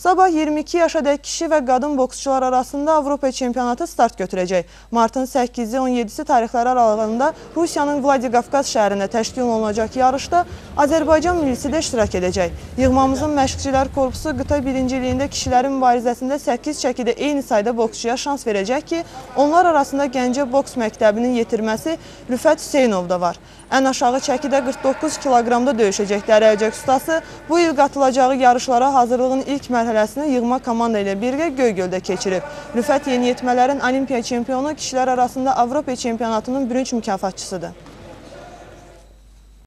Sabah 22 yaşadək kişi və qadın boksçular arasında Avropa çempionatı start götürəcək. Martın 8-i 17-si tarixləri aralığında Rusiyanın Vladikavkaz şəhərində təşkil olunacaq yarışda Azərbaycan millisi də iştirak edəcək. Yığmamızın məşqçilər korpusu qıta birinciliyində kişilərin mübarizəsində 8 çəkidə eyni sayda boksçuya şans verəcək ki, onlar arasında Gəncə boks məktəbinin yetirməsi Rüfət Hüseynov da var. Ən aşağı çəkidə 49 kiloqramda döyüşəcək Dərəcək ustası bu il qatılacağı yarışlara hazırlığın ilk mərhələsini yığma komanda ilə birgə Göygöldə keçirib. Rüfət yeniyetmələrin olimpiya çempionu kişilər arasında Avropa çempionatının bürünc mükafatçısıdır.